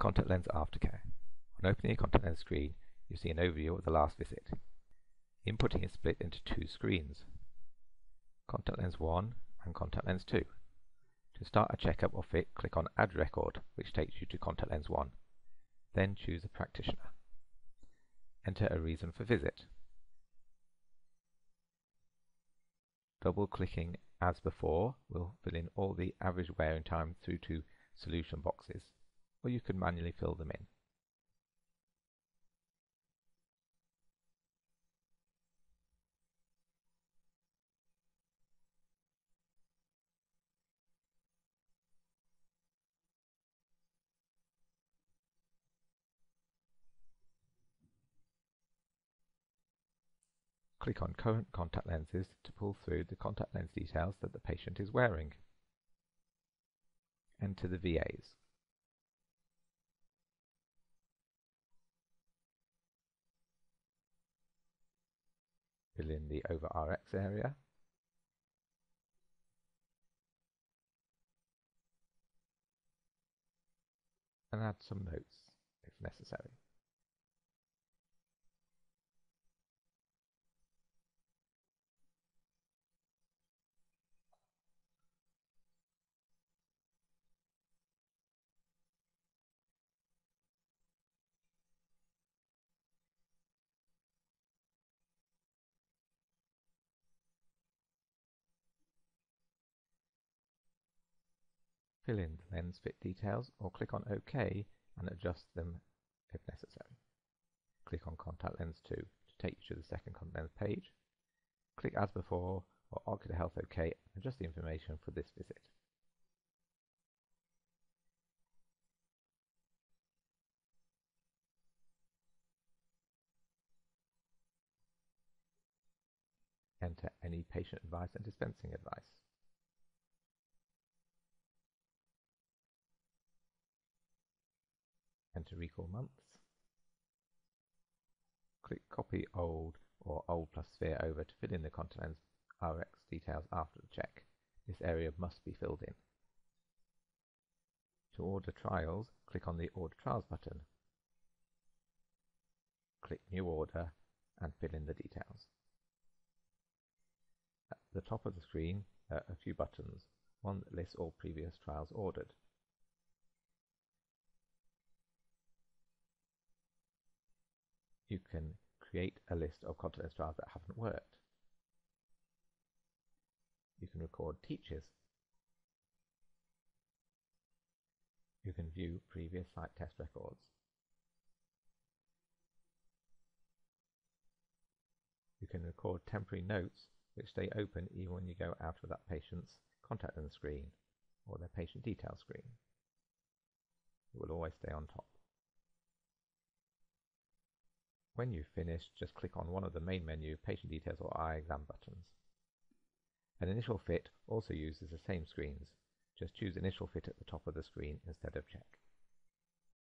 Contact lens aftercare. On opening a contact lens screen, you see an overview of the last visit. Inputting is split into two screens, Contact Lens 1 and Contact Lens 2. To start a checkup or fit, click on Add Record, which takes you to Contact Lens 1. Then choose a practitioner. Enter a reason for visit. Double-clicking as before will fill in all the average wearing time through to solution boxes, or you can manually fill them in. Click on Current Contact Lenses to pull through the contact lens details that the patient is wearing. Enter the VAs. Fill in the over RX area. And add some notes if necessary. Fill in the lens fit details or click on OK and adjust them if necessary. Click on Contact Lens 2 to take you to the second contact lens page. Click as before or Ocular Health OK and adjust the information for this visit. Enter any patient advice and dispensing advice. Enter recall months. Click copy old or old plus sphere over to fill in the contact RX details after the check. This area must be filled in. To order trials, click on the Order Trials button. Click New Order and fill in the details. At the top of the screen are a few buttons, one that lists all previous trials ordered. You can create a list of contact lens trials that haven't worked. You can record teachers. You can view previous sight test records. You can record temporary notes which stay open even when you go out of that patient's contact lens screen or their patient detail screen. It will always stay on top. When you've finished, just click on one of the main menu Patient Details or Eye Exam buttons. An initial fit also uses the same screens. Just choose initial fit at the top of the screen instead of check.